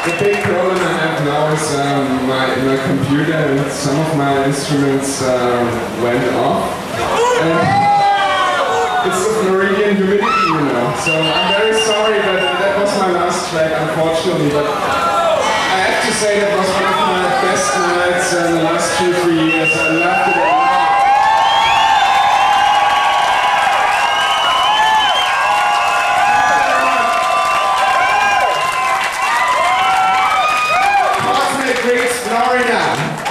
problem I have now is um, my, my computer and some of my instruments um, went off. And it's the Floridian humidity, you know. So I'm very sorry, but that was my last track, unfortunately. But I have to say that was one of my best nights in the last two, three years. I loved it. Grace Florida.